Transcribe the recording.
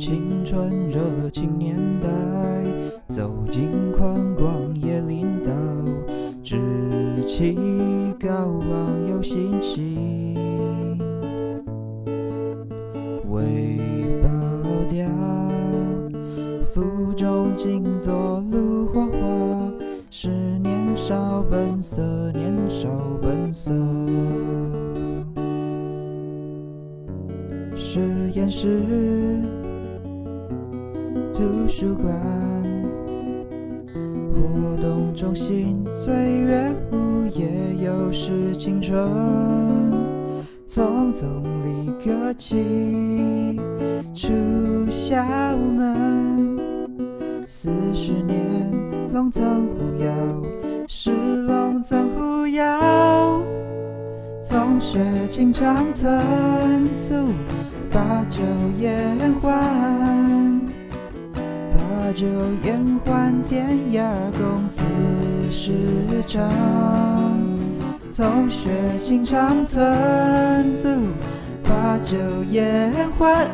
青春热情年代，走进宽广椰林道，志气高昂有信心，为保钓，腹中静坐芦花花，是年少本色，年少本色。实验室、图书馆、活动中心，岁月无言，又是青春。匆匆离歌起，出校门，四十年龙藏虎跃，是龙藏虎跃。同学情长存促，把酒言欢，把酒言欢，天涯共此时长。同学情长存促，把酒言欢。